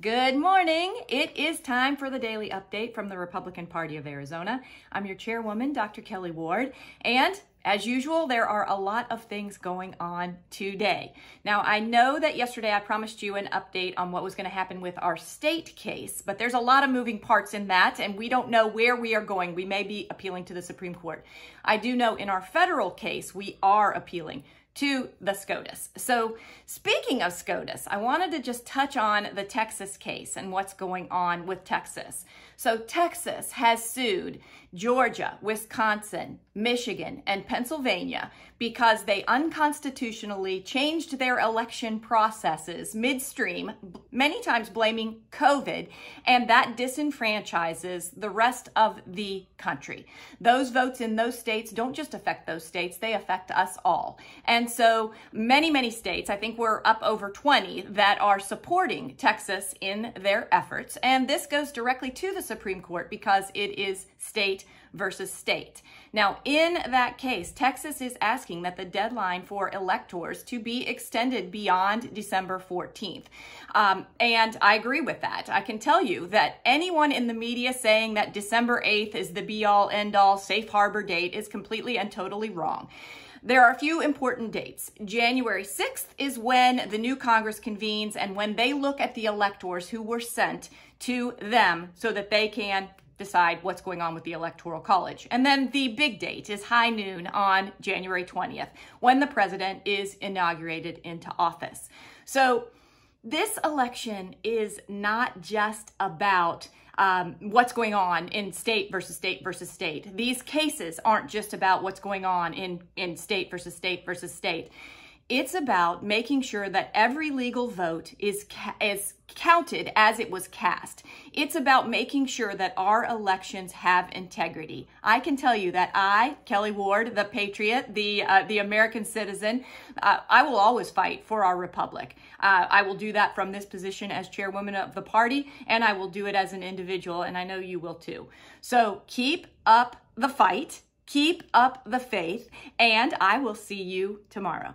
Good morning. It is time for the daily update from the Republican Party of Arizona. I'm your chairwoman, Dr. Kelli Ward, and as usual, there are a lot of things going on today. Now, I know that yesterday I promised you an update on what was going to happen with our state case, but there's a lot of moving parts in that, and we don't know where we are going. We may be appealing to the Supreme Court. I do know in our federal case, we are appealing to the SCOTUS. So, speaking of SCOTUS, I wanted to just touch on the Texas case and what's going on with Texas. So, Texas has sued Georgia, Wisconsin, Michigan, and Pennsylvania because they unconstitutionally changed their election processes midstream, many times blaming COVID, and that disenfranchises the rest of the country. Those votes in those states don't just affect those states, they affect us all. And so many, many states, I think we're up over 20, that are supporting Texas in their efforts. And this goes directly to the Supreme Court because it is state versus state. Now, in that case, Texas is asking that the deadline for electors to be extended beyond December 14th. Um, and I agree with that. I can tell you that anyone in the media saying that December 8th is the be all end all safe harbor date is completely and totally wrong. There are a few important dates. January 6th is when the new Congress convenes and when they look at the electors who were sent to them so that they can decide what's going on with the Electoral College. And then the big date is high noon on January 20th, when the president is inaugurated into office. So this election is not just about um, what's going on in state versus state versus state. These cases aren't just about what's going on in, in state versus state versus state. It's about making sure that every legal vote is, is counted as it was cast. It's about making sure that our elections have integrity. I can tell you that I, Kelli Ward, the patriot, the uh, the American citizen, uh, I will always fight for our republic. Uh, I will do that from this position as chairwoman of the party, and I will do it as an individual, and I know you will too. So keep up the fight, keep up the faith, and I will see you tomorrow.